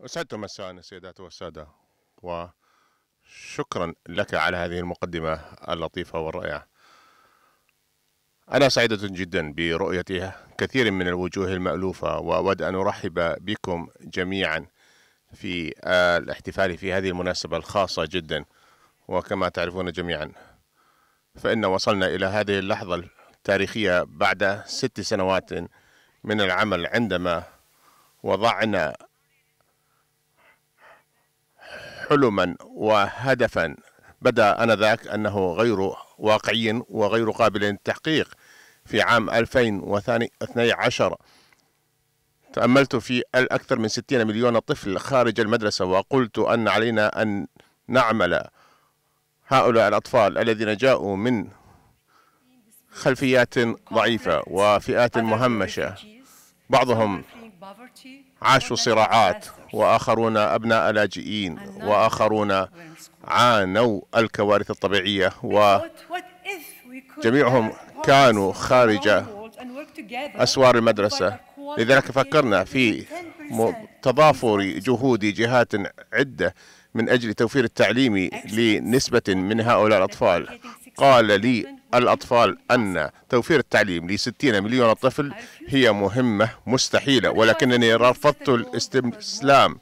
أسعدت مساء السيدات والسادة وشكرا لك على هذه المقدمة اللطيفة والرائعة. أنا سعيدة جدا برؤية كثير من الوجوه المألوفة وأود أن أرحب بكم جميعا في الاحتفال في هذه المناسبة الخاصة جدا. وكما تعرفون جميعا فإن وصلنا إلى هذه اللحظة التاريخية بعد ست سنوات من العمل عندما وضعنا حلما وهدفا. بدأ آنذاك أنه غير واقعي وغير قابل للتحقيق في عام 2012 تأملت في الأكثر من 60 مليون طفل خارج المدرسة وقلت أن علينا أن نعمل. هؤلاء الأطفال الذين جاءوا من خلفيات ضعيفة وفئات مهمشة. بعضهم عاشوا صراعات وآخرون أبناء لاجئين وآخرون عانوا الكوارث الطبيعية وجميعهم كانوا خارج أسوار المدرسة. لذلك فكرنا في تضافر جهود جهات عدة من أجل توفير التعليم لنسبة من هؤلاء الأطفال. قال لي الأطفال أن توفير التعليم لستين مليون طفل هي مهمة مستحيلة ولكنني رفضت الاستسلام.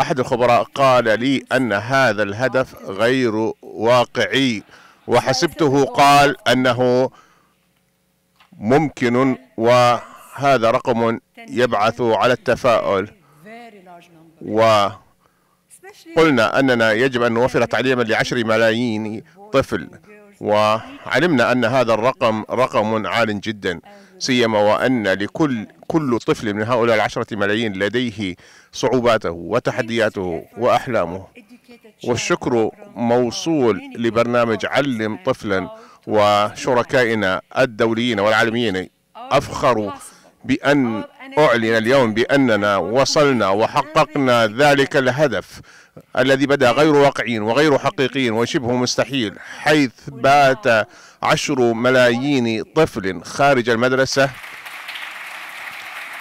أحد الخبراء قال لي أن هذا الهدف غير واقعي وحسبته قال أنه ممكن وهذا رقم يبعث على التفاؤل. وقلنا أننا يجب أن نوفر تعليما لعشر ملايين طفل. وعلمنا أن هذا الرقم رقم عال جدا سيما وأن لكل كل طفل من هؤلاء العشرة ملايين لديه صعوباته وتحدياته وأحلامه. والشكر موصول لبرنامج علم طفلا وشركائنا الدوليين والعالميين. أفخر بأن أعلن اليوم بأننا وصلنا وحققنا ذلك الهدف. الذي بدا غير واقعي وغير حقيقي وشبه مستحيل حيث بات عشر ملايين طفل خارج المدرسة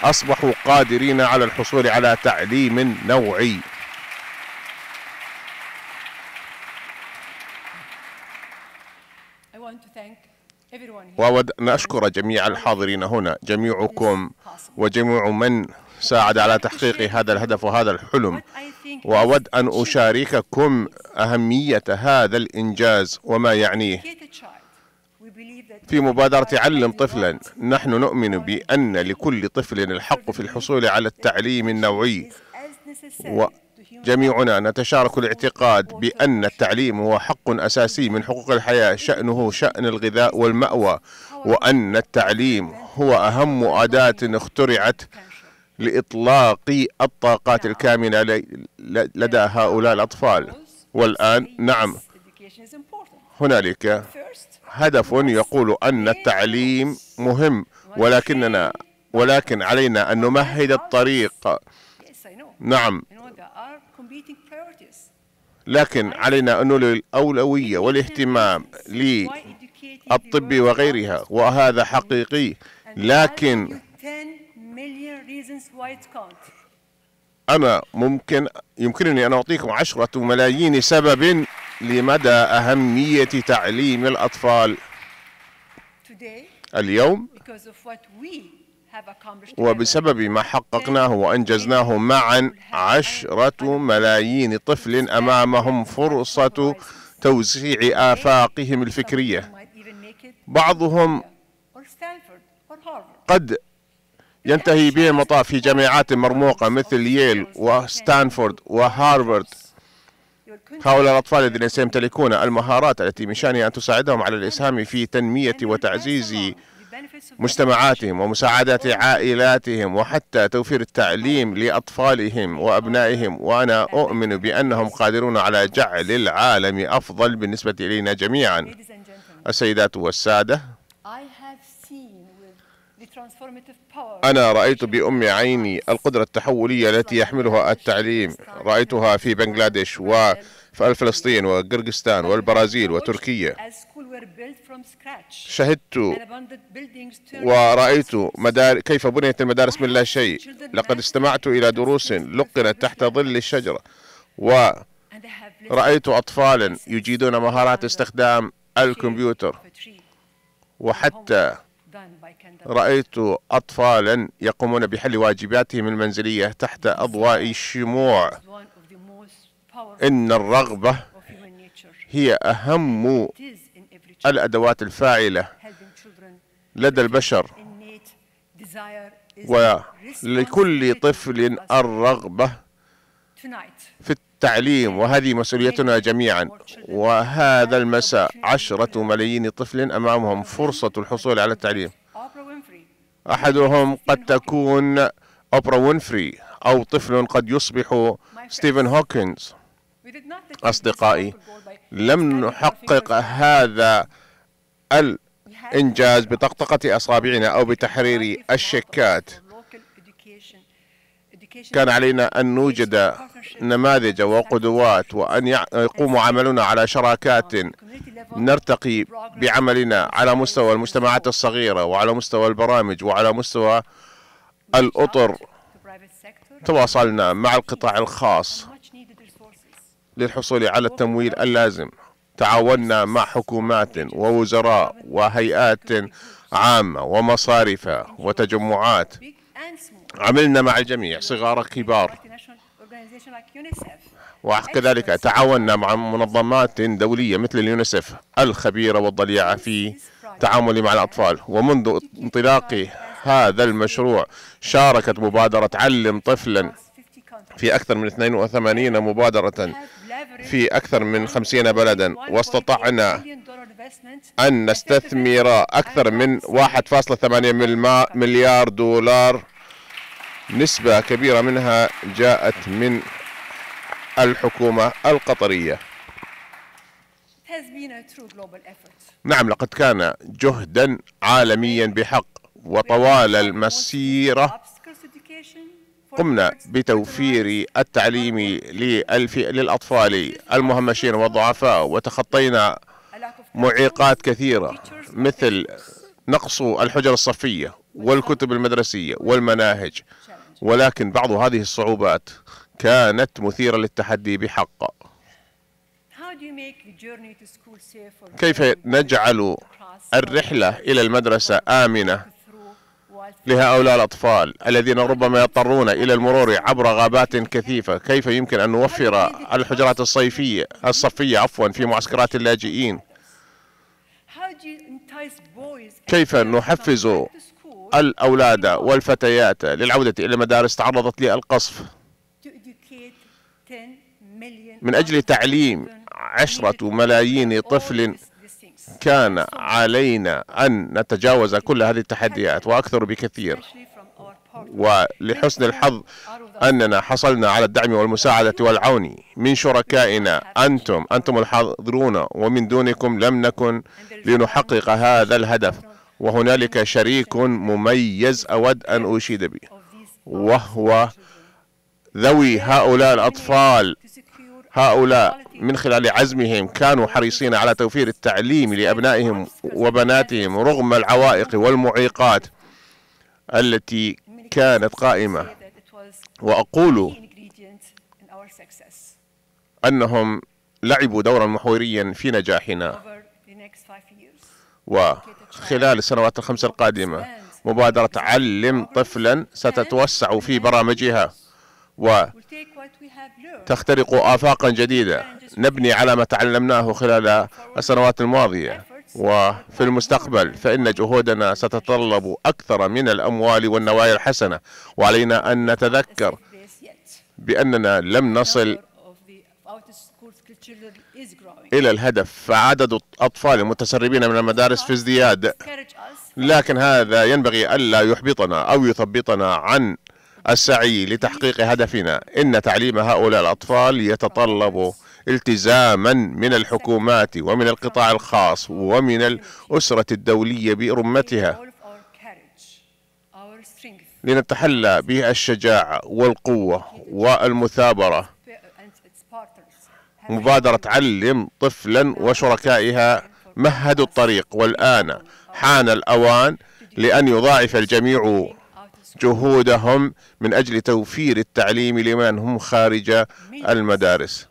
أصبحوا قادرين على الحصول على تعليم نوعي. وأود أن أشكر جميع الحاضرين هنا جميعكم وجميع من ساعد على تحقيق هذا الهدف وهذا الحلم. وأود أن أشارككم أهمية هذا الإنجاز وما يعنيه في مبادرة علم طفلا نحن نؤمن بأن لكل طفل الحق في الحصول على التعليم النوعي. وجميعنا نتشارك الاعتقاد بأن التعليم هو حق أساسي من حقوق الحياة شأنه شأن الغذاء والمأوى وأن التعليم هو أهم أداة اخترعت لإطلاق الطاقات الكامنة لدى هؤلاء الأطفال. والآن نعم هنالك هدف يقول أن التعليم مهم ولكننا ولكن علينا أن نمهد الطريق. نعم. لكن علينا أن نولي الأولوية والاهتمام للطب وغيرها وهذا حقيقي. لكن أنا ممكن يمكنني أن أعطيكم عشرة ملايين سبب لمدى أهمية تعليم الأطفال اليوم. وبسبب ما حققناه وأنجزناه معا عشرة ملايين طفل أمامهم فرصة توسيع آفاقهم الفكرية. بعضهم قد ينتهي به المطاف في جامعات مرموقة مثل ييل وستانفورد وهارفارد. هؤلاء الأطفال الذين سيمتلكون المهارات التي من شأنها أن تساعدهم على الإسهام في تنمية وتعزيز مجتمعاتهم ومساعدة عائلاتهم وحتى توفير التعليم لأطفالهم وأبنائهم. وأنا أؤمن بأنهم قادرون على جعل العالم أفضل بالنسبة إلينا جميعا. السيدات والسادة أنا رأيت بأم عيني القدرة التحولية التي يحملها التعليم. رأيتها في بنغلاديش وفي فلسطين وقرقستان والبرازيل وتركيا. شهدت ورأيت مدار كيف بنيت المدارس من لا شيء. لقد استمعت إلى دروس لقنت تحت ظل الشجرة. ورأيت أطفالا يجيدون مهارات استخدام الكمبيوتر. وحتى رأيت أطفالا يقومون بحل واجباتهم المنزلية تحت أضواء الشموع. إن الرغبة هي أهم الأدوات الفاعلة لدى البشر ولكل طفل الرغبة في التعليم وهذه مسؤوليتنا جميعا. وهذا المساء عشرة ملايين طفل أمامهم فرصة الحصول على التعليم. أحدهم قد تكون أوبرا وينفري أو طفل قد يصبح ستيفن هوكنز أصدقائي. لم نحقق هذا الإنجاز بطقطقة أصابعنا أو بتحرير الشيكات. كان علينا أن نوجد نماذج وقدوات وأن يقوم عملنا على شراكات نرتقي بعملنا على مستوى المجتمعات الصغيرة وعلى مستوى البرامج وعلى مستوى الأطر. تواصلنا مع القطاع الخاص. للحصول على التمويل اللازم. تعاوننا مع حكومات ووزراء وهيئات عامة ومصارف وتجمعات. عملنا مع الجميع صغار كبار. وكذلك تعاوننا مع منظمات دولية مثل اليونسف الخبيرة والضليعة في تعامل مع الأطفال. ومنذ انطلاق هذا المشروع شاركت مبادرة علم طفلا في أكثر من 82 مبادرة في أكثر من 50 بلدا. واستطعنا أن نستثمر أكثر من 1.8 مليار دولار. نسبة كبيرة منها جاءت من الحكومة القطرية. نعم لقد كان جهدا عالميا بحق وطوال المسيرة قمنا بتوفير التعليم للأطفال المهمشين والضعفاء وتخطينا معيقات كثيرة مثل نقص الحجر الصفية والكتب المدرسية والمناهج. ولكن بعض هذه الصعوبات كانت مثيرة للتحدي بحق. كيف نجعل الرحلة إلى المدرسة آمنة؟ لهؤلاء الأطفال الذين ربما يضطرون إلى المرور عبر غابات كثيفة. كيف يمكن أن نوفر الحجرات الصيفية الصفية عفوا في معسكرات اللاجئين؟ كيف نحفز الأولاد والفتيات للعودة إلى المدارس تعرضت للقصف؟ من أجل تعليم عشرة ملايين طفل كان علينا أن نتجاوز كل هذه التحديات وأكثر بكثير. ولحسن الحظ أننا حصلنا على الدعم والمساعدة والعون من شركائنا. أنتم أنتم الحاضرون ومن دونكم لم نكن لنحقق هذا الهدف. وهنالك شريك مميز أود أن أشيد به وهو ذوي هؤلاء الأطفال. هؤلاء من خلال عزمهم كانوا حريصين على توفير التعليم لأبنائهم وبناتهم رغم العوائق والمعيقات التي كانت قائمة. وأقول أنهم لعبوا دورا محوريا في نجاحنا. وخلال السنوات الخمس القادمة مبادرة علم طفلا ستتوسع في برامجها. وتخترق آفاقا جديدة. نبني على ما تعلمناه خلال السنوات الماضية. وفي المستقبل فإن جهودنا ستتطلب أكثر من الأموال والنوايا الحسنة. وعلينا أن نتذكر بأننا لم نصل إلى الهدف. فعدد الأطفال المتسربين من المدارس في ازدياد. لكن هذا ينبغي ألا يحبطنا أو يثبطنا عن السعي لتحقيق هدفنا. إن تعليم هؤلاء الأطفال يتطلب التزاما من الحكومات ومن القطاع الخاص ومن الأسرة الدولية برمتها. لنتحلى بالشجاعة والقوة والمثابرة. مبادرة علم طفلا وشركائها مهدوا الطريق. والآن حان الأوان لأن يضاعف الجميع جهودهم من أجل توفير التعليم لمن هم خارج المدارس.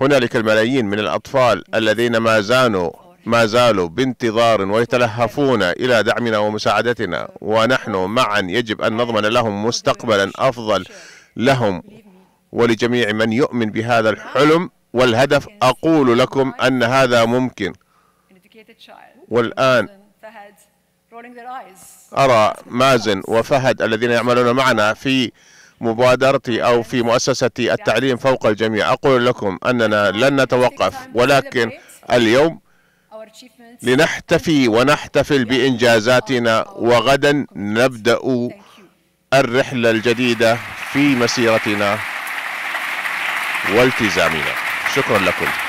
هنالك الملايين من الأطفال الذين ما زالوا ما زالوا بانتظار ويتلهفون إلى دعمنا ومساعدتنا. ونحن معا يجب أن نضمن لهم مستقبلا أفضل لهم. ولجميع من يؤمن بهذا الحلم والهدف أقول لكم أن هذا ممكن. والآن أرى مازن وفهد الذين يعملون معنا في مبادرتي أو في مؤسسة التعليم فوق الجميع. أقول لكم أننا لن نتوقف ولكن اليوم لنحتفي ونحتفل بإنجازاتنا وغدا نبدأ الرحلة الجديدة في مسيرتنا والتزامنا. شكرا لكم.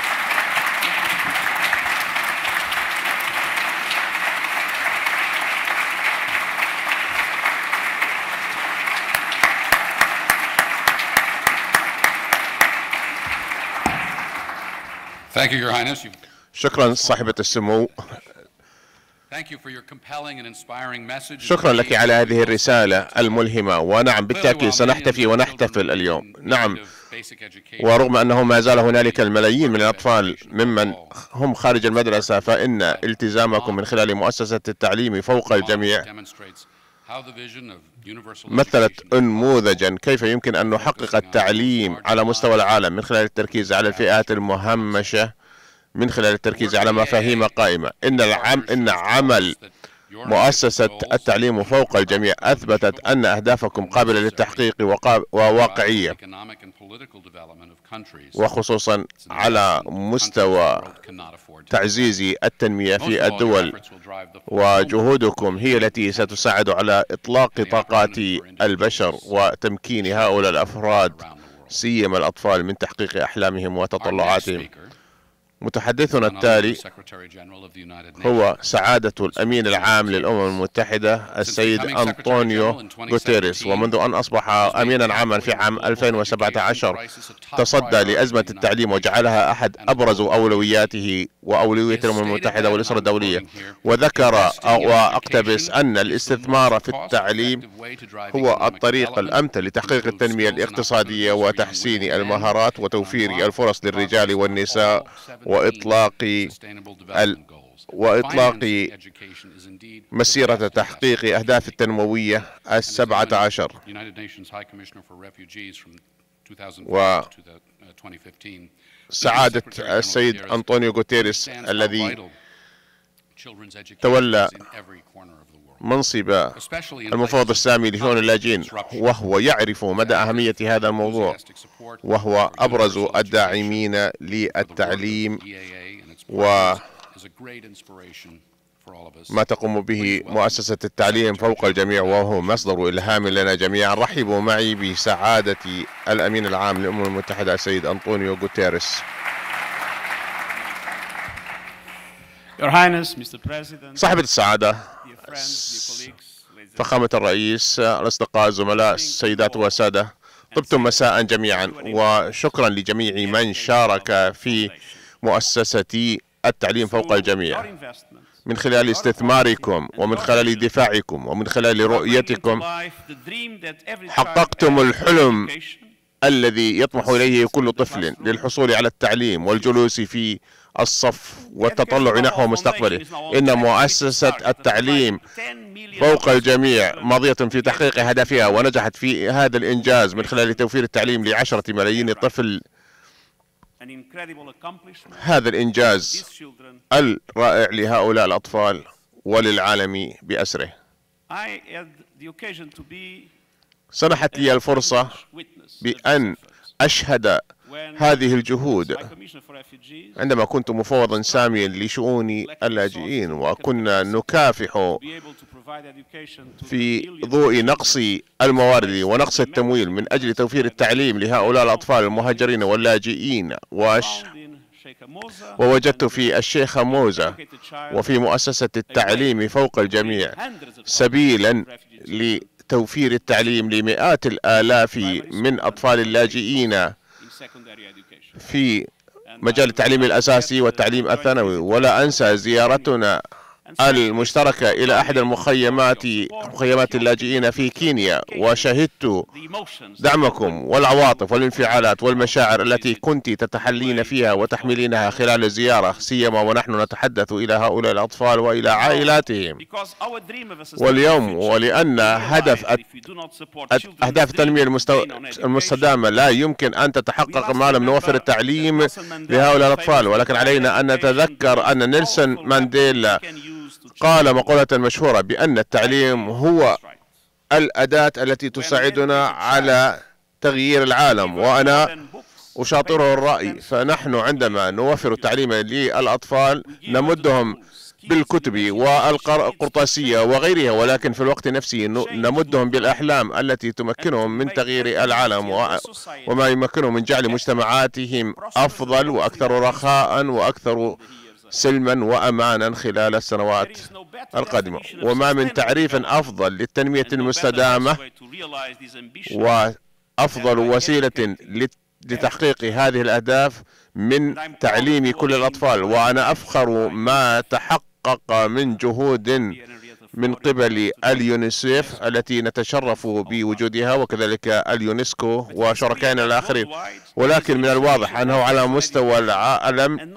Thank you, Your Highness. شكرا صاحبة السمو. شكرا لك على هذه الرسالة الملهمة. ونعم بالتأكيد سنحتفي ونحتفل اليوم. نعم. ورغم أنه ما زال هنالك الملايين من الأطفال ممن هم خارج المدرسة فإن التزامكم من خلال مؤسسة التعليم فوق الجميع مثلت انموذجا كيف يمكن أن نحقق التعليم على مستوى العالم من خلال التركيز على الفئات المهمشة من خلال التركيز على مفاهيم قائمة. إن العم إن عمل مؤسسة التعليم فوق الجميع أثبتت أن أهدافكم قابلة للتحقيق وواقعية وخصوصا على مستوى تعزيز التنمية في الدول. وجهودكم هي التي ستساعد على إطلاق طاقات البشر وتمكين هؤلاء الأفراد سيما الأطفال من تحقيق أحلامهم وتطلعاتهم. متحدثنا التالي هو سعادة الأمين العام للأمم المتحدة السيد أنطونيو غوتيريس ومنذ أن أصبح أمينا عاما في عام 2017 تصدى لأزمة التعليم وجعلها أحد أبرز أولوياته وأولوية الأمم المتحدة والأسرة الدولية. وذكر وأقتبس أن الاستثمار في التعليم هو الطريق الأمثل لتحقيق التنمية الاقتصادية وتحسين المهارات وتوفير الفرص للرجال والنساء. وإطلاق ال... وإطلاق مسيرة تحقيق أهداف التنموية السبعة عشر. و سعادة السيد أنطونيو غوتيريس الذي تولى منصب المفوض السامي لشؤون اللاجئين وهو يعرف مدى أهمية هذا الموضوع وهو أبرز الداعمين للتعليم و ما تقوم به مؤسسة التعليم فوق الجميع وهو مصدر إلهام لنا جميعا. رحبوا معي بسعادة الأمين العام للأمم المتحدة السيد أنطونيو غوتيريس. صاحبة السعادة فخامة الرئيس الأصدقاء الزملاء السيدات والسادة طبتم مساء جميعا وشكرا لجميع من شارك في مؤسسة التعليم فوق الجميع. من خلال استثماركم ومن خلال دفاعكم ومن خلال رؤيتكم حققتم الحلم الذي يطمح إليه كل طفل للحصول على التعليم والجلوس في الصف والتطلع نحو مستقبله إن مؤسسة التعليم فوق الجميع ماضية في تحقيق هدفها ونجحت في هذا الإنجاز من خلال توفير التعليم لعشرة ملايين طفل هذا الإنجاز الرائع لهؤلاء الأطفال وللعالم بأسره. سنحت لي الفرصة بأن أشهد هذه الجهود. عندما كنت مفوضا ساميا لشؤون اللاجئين وكنا نكافح في ضوء نقص الموارد ونقص التمويل من أجل توفير التعليم لهؤلاء الأطفال المهاجرين واللاجئين. وش؟ ووجدت في الشيخ موزة وفي مؤسسة التعليم فوق الجميع سبيلا لتوفير التعليم لمئات الآلاف من أطفال اللاجئين. في مجال التعليم الأساسي والتعليم الثانوي. ولا أنسى زيارتنا المشتركة إلى أحد المخيمات مخيمات اللاجئين في كينيا وشهدت دعمكم والعواطف والانفعالات والمشاعر التي كنت تتحلين فيها وتحملينها خلال الزيارة سيما ونحن نتحدث إلى هؤلاء الأطفال وإلى عائلاتهم. واليوم ولأن هدف أهداف التنمية المستدامة لا يمكن أن تتحقق ما لم نوفر التعليم لهؤلاء الأطفال ولكن علينا أن نتذكر أن نيلسون مانديلا قال مقولة مشهورة بأن التعليم هو الأداة التي تساعدنا على تغيير العالم وأنا أشاطره الرأي. فنحن عندما نوفر التعليم للأطفال نمدهم بالكتب والقرطاسية وغيرها ولكن في الوقت نفسه نمدهم بالأحلام التي تمكنهم من تغيير العالم وما يمكنهم من جعل مجتمعاتهم أفضل وأكثر رخاء وأكثر سلما وأمانا خلال السنوات القادمة. وما من تعريف أفضل للتنمية المستدامة وأفضل وسيلة لتحقيق هذه الأهداف من تعليم كل الأطفال. وأنا أفخر ما تحقق من جهود من قبل اليونيسيف التي نتشرف بوجودها وكذلك اليونسكو وشركائنا الآخرين. ولكن من الواضح أنه على مستوى العالم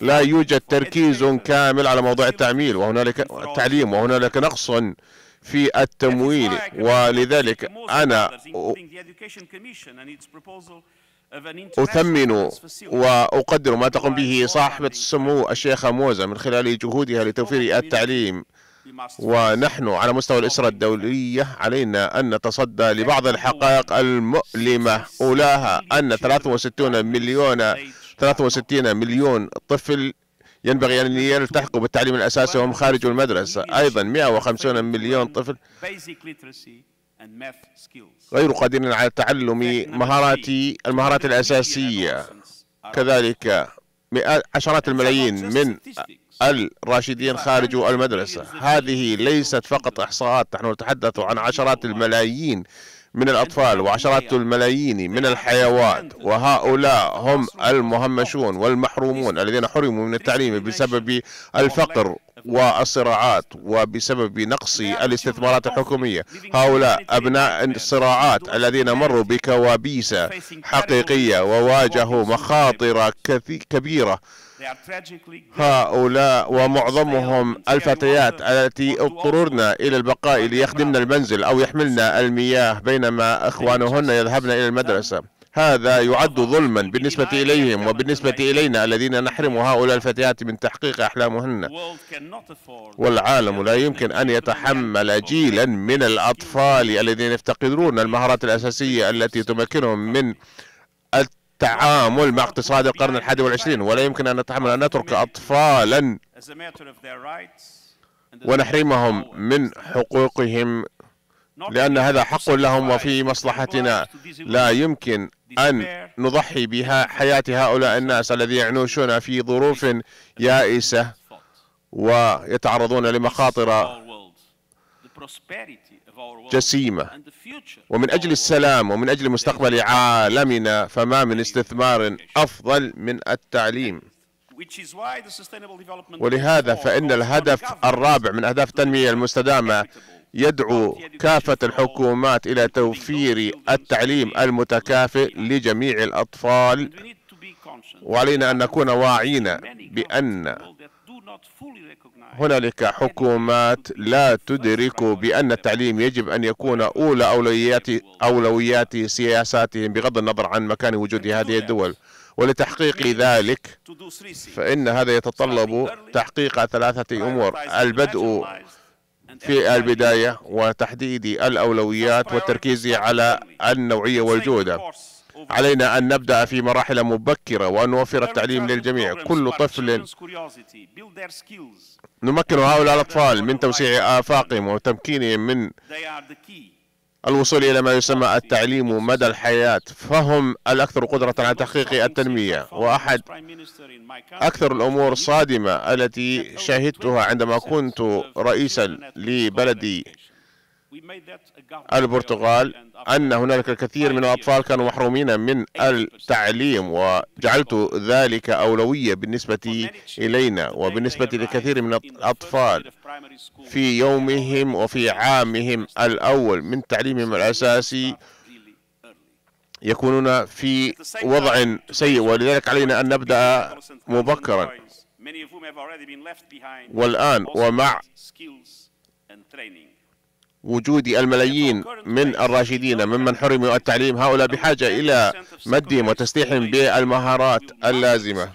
لا يوجد تركيز كامل على موضوع التعميل وهنالك التعليم وهنالك نقص في التمويل. ولذلك أنا أثمن وأقدر ما تقوم به صاحبة السمو الشيخة موزة من خلال جهودها لتوفير التعليم. ونحن على مستوى الأسرة الدولية علينا أن نتصدى لبعض الحقائق المؤلمة. أولاها أن 63 مليون 63 مليون طفل ينبغي أن يلتحقوا بالتعليم الأساسي وهم خارج المدرسة. أيضا 150 مليون طفل غير قادرين على تعلم مهارات المهارات الأساسية. كذلك عشرات الملايين من الراشدين خارج المدرسة. هذه ليست فقط إحصاءات نحن نتحدث عن عشرات الملايين من الأطفال وعشرات الملايين من الحيوات وهؤلاء هم المهمشون والمحرومون الذين حرموا من التعليم بسبب الفقر. والصراعات وبسبب نقص الاستثمارات الحكومية هؤلاء أبناء الصراعات الذين مروا بكوابيس حقيقية وواجهوا مخاطر كبيرة. هؤلاء ومعظمهم الفتيات التي اضطررن إلى البقاء ليخدمن المنزل أو يحملن المياه بينما إخوانهن يذهبن إلى المدرسة. هذا يعد ظلما بالنسبة إليهم وبالنسبة إلينا الذين نحرم هؤلاء الفتيات من تحقيق أحلامهن. والعالم لا يمكن أن يتحمل جيلا من الأطفال الذين يفتقدون المهارات الأساسية التي تمكنهم من التعامل مع اقتصاد القرن الحادي والعشرين ولا يمكن أن نتحمل أن نترك أطفالا ونحرمهم من حقوقهم لأن هذا حق لهم وفي مصلحتنا. لا يمكن أن نضحي بها حياة هؤلاء الناس الذين يعيشون في ظروف يائسة ويتعرضون لمخاطر جسيمة. ومن أجل السلام ومن أجل مستقبل عالمنا فما من استثمار أفضل من التعليم. ولهذا فإن الهدف الرابع من أهداف التنمية المستدامة يدعو كافة الحكومات إلى توفير التعليم المتكافئ لجميع الأطفال. وعلينا أن نكون واعين بأن هنالك حكومات لا تدرك بأن التعليم يجب أن يكون أولى أولويات أولويات سياساتهم بغض النظر عن مكان وجود هذه الدول. ولتحقيق ذلك فإن هذا يتطلب تحقيق ثلاثة أمور. البدء في البداية وتحديد الأولويات والتركيز على النوعية والجودة. علينا أن نبدأ في مراحل مبكرة وأن نوفر التعليم للجميع. كل طفل نمكن هؤلاء الأطفال من توسيع آفاقهم وتمكينهم من الوصول إلى ما يسمى التعليم مدى الحياة فهم الأكثر قدرة على تحقيق التنمية. وأحد أكثر الأمور الصادمة التي شهدتها عندما كنت رئيسا لبلدي. البرتغال أن هنالك الكثير من الأطفال كانوا محرومين من التعليم وجعلت ذلك أولوية بالنسبة إلينا وبالنسبة لكثير من الأطفال في يومهم وفي عامهم الأول من تعليمهم الأساسي يكونون في وضع سيء ولذلك علينا أن نبدأ مبكرا. والآن ومع وجود الملايين من الراشدين ممن حرموا التعليم هؤلاء بحاجة إلى مدهم وتسليحهم بالمهارات اللازمة.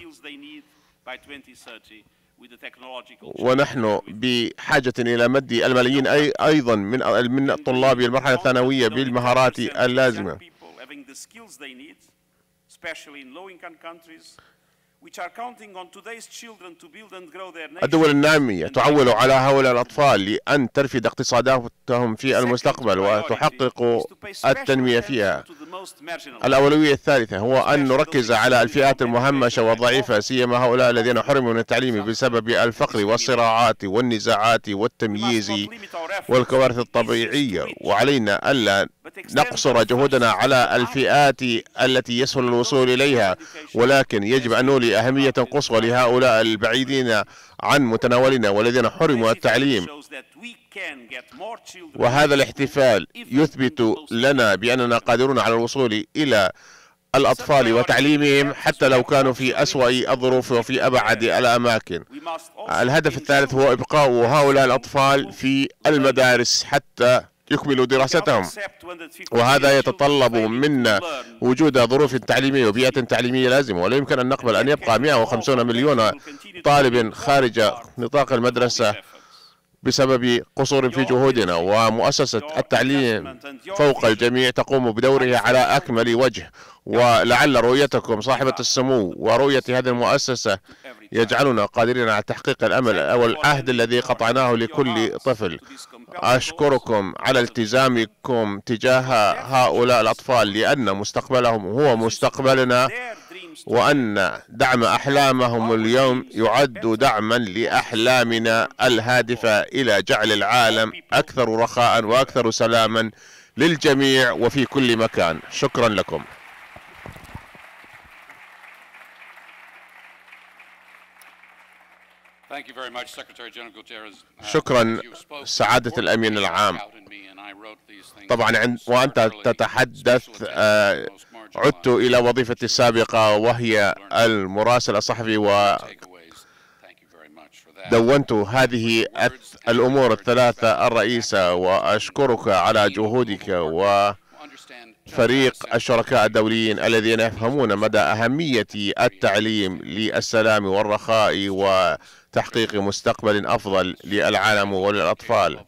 ونحن بحاجة إلى مد الملايين أي أيضا من من طلاب المرحلة الثانوية بالمهارات اللازمة. الدول النامية تعول على هؤلاء الأطفال لأن ترفد اقتصاداتهم في المستقبل وتحقق التنمية فيها. الأولوية الثالثة هو أن نركز على الفئات المهمشة والضعيفة سيما هؤلاء الذين حرموا من التعليم بسبب الفقر والصراعات والنزاعات والتمييز والكوارث الطبيعية. وعلينا ألا نقصر جهودنا على الفئات التي يسهل الوصول إليها ولكن يجب أن نولي أهمية قصوى لهؤلاء البعيدين عن متناولنا والذين حرموا التعليم. وهذا الاحتفال يثبت لنا بأننا قادرون على الوصول إلى الأطفال وتعليمهم حتى لو كانوا في أسوأ الظروف وفي أبعد الأماكن. الهدف الثالث هو إبقاء هؤلاء الأطفال في المدارس حتى يكملوا دراستهم. وهذا يتطلب منا وجود ظروف تعليمية وبيئة تعليمية لازمة ولا يمكن أن نقبل أن يبقى 150 مليون طالب خارج نطاق المدرسة. بسبب قصور في جهودنا ومؤسسة التعليم فوق الجميع تقوم بدورها على أكمل وجه ولعل رؤيتكم صاحبة السمو ورؤية هذه المؤسسة يجعلنا قادرين على تحقيق الأمل أو العهد الذي قطعناه لكل طفل. أشكركم على التزامكم تجاه هؤلاء الأطفال لأن مستقبلهم هو مستقبلنا. وأن دعم أحلامهم اليوم يعد دعما لأحلامنا الهادفة إلى جعل العالم أكثر رخاء وأكثر سلاما للجميع وفي كل مكان. شكرا لكم. شكرا سعادة الأمين العام. طبعا وأنت تتحدث عدت إلى وظيفتي السابقة وهي المراسل الصحفي و دونت هذه الأمور الثلاثة الرئيسة وأشكرك على جهودك وفريق الشركاء الدوليين الذين يفهمون مدى أهمية التعليم للسلام والرخاء وتحقيق مستقبل أفضل للعالم وللأطفال.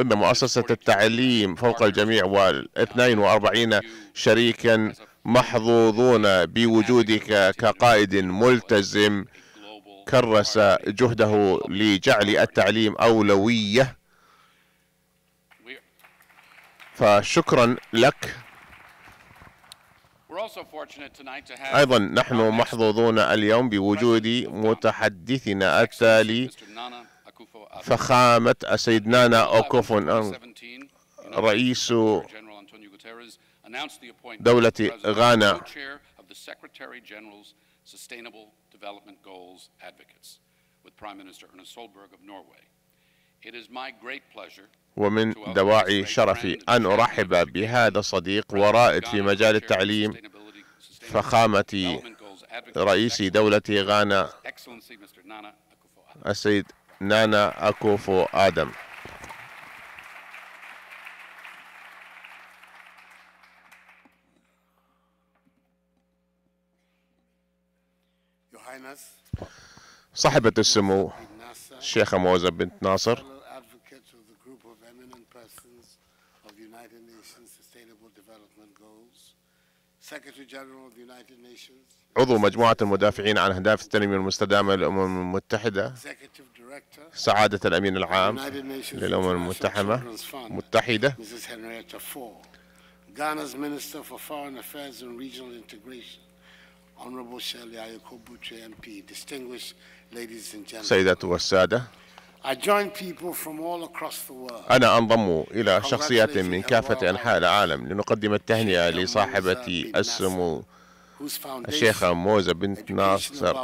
إن مؤسسة التعليم فوق الجميع و42 شريكا محظوظون بوجودك كقائد ملتزم كرس جهده لجعل التعليم أولوية. فشكرا لك. أيضا نحن محظوظون اليوم بوجود متحدثنا التالي فخامة السيد نانا أوكوفو رئيس دولة غانا. Sustainable Development Goals Advocates with Prime Minister Ernest Solberg of Norway. ومن دواعي شرفي أن أرحب بهذا الصديق ورائد في مجال التعليم فخامة رئيس دولة غانا. السيد نانا أكوفو آدم صاحبة السمو الشيخة موزة بنت ناصر. عضو مجموعة المدافعين عن أهداف التنمية المستدامة للأمم المتحدة سعادة الأمين العام للأمم المتحدة متحدة Ghana's Minister for Foreign Affairs and Regional Integration Honorable Shirley Ayoko MP, distinguished ladies and gentlemen. سيدات والسادة أنا أنضم إلى شخصيات من كافة أنحاء العالم لنقدم التهنئة لصاحبة السمو الشيخة موزة بنت ناصر.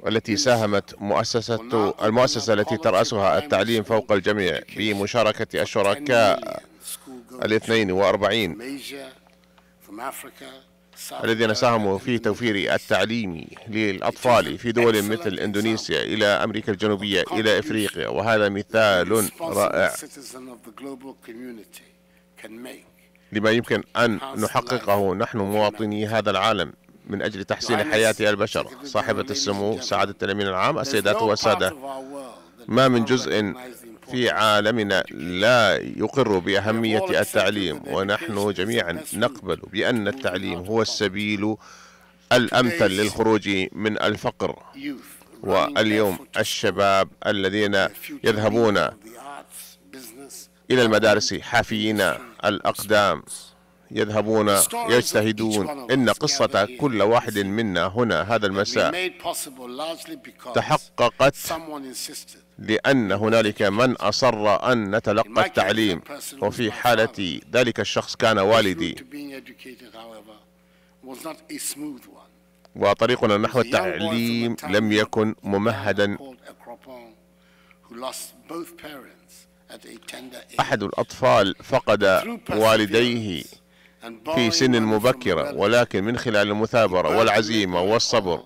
والتي ساهمت مؤسسة المؤسسة التي ترأسها التعليم فوق الجميع بمشاركة الشركاء الاثنين وأربعين. الذين ساهموا في توفير التعليم للأطفال في دول مثل إندونيسيا إلى أمريكا الجنوبية إلى إفريقيا وهذا مثال رائع لما يمكن أن نحققه. نحن مواطني هذا العالم من أجل تحسين حياة البشر. صاحبة السمو سعادة الأمين العام السيدات والسادة. ما من جزء في عالمنا لا يقر بأهمية التعليم ونحن جميعا نقبل بأن التعليم هو السبيل الأمثل للخروج من الفقر. واليوم الشباب الذين يذهبون إلى المدارس حافيين الأقدام. يذهبون يجتهدون. إن قصة كل واحد منا هنا هذا المساء تحققت لأن هنالك من أصر أن نتلقى التعليم. وفي حالة ذلك الشخص كان والدي. وطريقنا نحو التعليم لم يكن ممهدا. أحد الأطفال فقد والديه. في سن مبكرة ولكن من خلال المثابرة والعزيمة والصبر.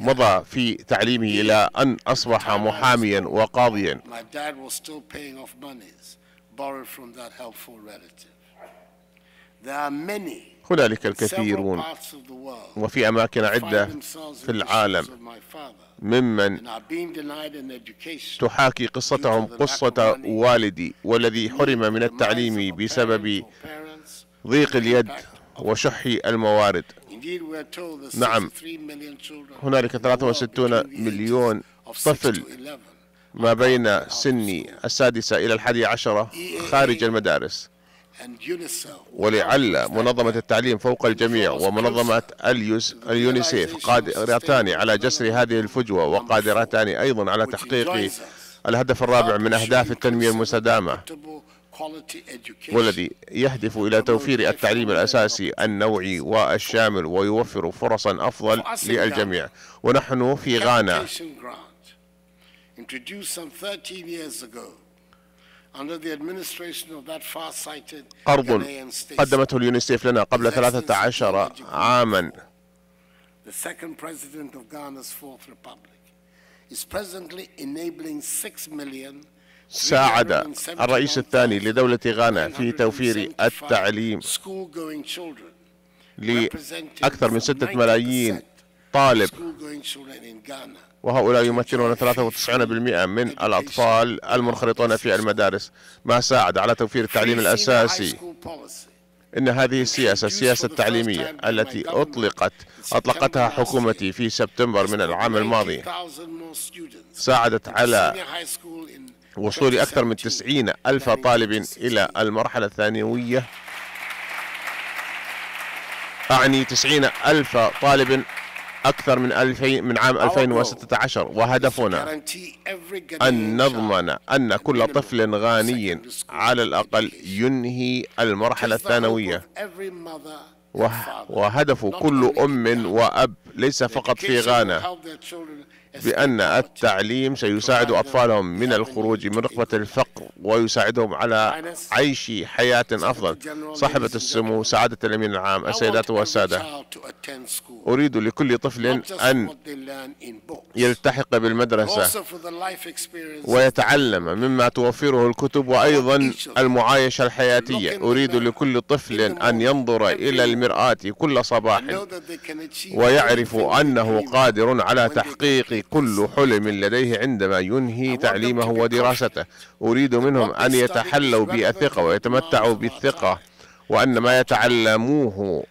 مضى في تعليمه إلى أن أصبح محاميا وقاضيا. هنالك الكثيرون. وفي أماكن عدة في العالم ممن تحاكي قصتهم قصة والدي والذي حرم من التعليم بسبب ضيق اليد وشح الموارد. نعم. هنالك 63 مليون طفل ما بين سن السادسة إلى الحادية عشرة خارج المدارس. ولعل منظمة التعليم فوق الجميع ومنظمة اليونيسيف قادرتان على جسر هذه الفجوة وقادرتان أيضا على تحقيق الهدف الرابع من أهداف التنمية المستدامة والذي يهدف إلى توفير التعليم الأساسي النوعي والشامل ويوفر فرصا أفضل للجميع. ونحن في غانا. قرض قدمته اليونيسيف لنا قبل 13 عاما. The second president of Ghana's fourth republic is presently enabling 6 million ساعد الرئيس الثاني لدولة غانا في توفير التعليم. لأكثر من ستة ملايين طالب وهؤلاء يمثلون 93% من الأطفال المنخرطون في المدارس. ما ساعد على توفير التعليم الأساسي. إن هذه السياسة السياسة التعليمية التي أطلقت أطلقتها حكومتي في سبتمبر من العام الماضي. ساعدت على وصول أكثر من تسعين ألف طالب إلى المرحلة الثانوية. أعني تسعين ألف طالب أكثر من 2000 من عام 2016 وهدفنا أن نضمن أن كل طفل غاني على الأقل ينهي المرحلة الثانوية. وهدف كل أم وأب ليس فقط في غانا بأن التعليم سيساعد أطفالهم من الخروج من رقبة الفقر ويساعدهم على عيش حياة أفضل. صاحبة السمو سعادة الأمين العام السيدات والسادة. أريد لكل طفل أن يلتحق بالمدرسة. ويتعلم مما توفره الكتب وأيضا المعايشة الحياتية. أريد لكل طفل أن ينظر إلى المرآة كل صباح ويعرف أنه قادر على تحقيق كل حلم لديه عندما ينهي تعليمه ودراسته. أريد منهم أن يتحلوا بالثقة ويتمتعوا بالثقة. وأن ما يتعلموه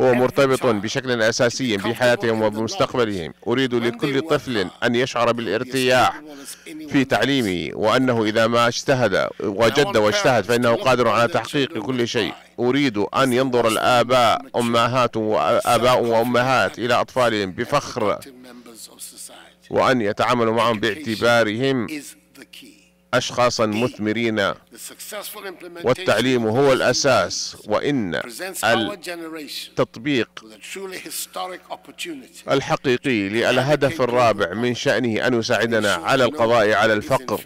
هو مرتبط بشكل أساسي بحياتهم وبمستقبلهم. أريد لكل طفل أن يشعر بالارتياح في تعليمه وأنه إذا ما اجتهد وجد واجتهد فإنه قادر على تحقيق كل شيء. أريد أن ينظر الآباء أمهات وآباء وأمهات إلى أطفالهم بفخر وأن يتعاملوا معهم باعتبارهم أشخاصا مثمرين. والتعليم هو الأساس وإن التطبيق الحقيقي للهدف الرابع من شأنه أن يساعدنا على القضاء على الفقر.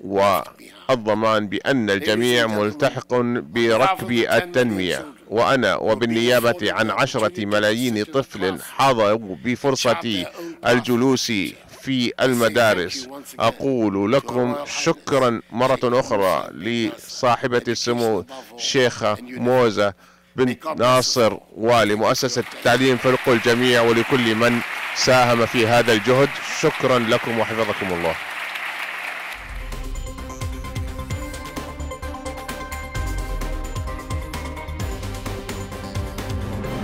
والضمان بأن الجميع ملتحق بركب التنمية. وأنا وبالنيابة عن عشرة ملايين طفل حظوا بفرصة الجلوس. في المدارس. أقول لكم شكرا مرة أخرى لصاحبة السمو الشيخة موزة بنت ناصر ولمؤسسة التعليم فلق الجميع ولكل من ساهم في هذا الجهد. شكرا لكم وحفظكم الله.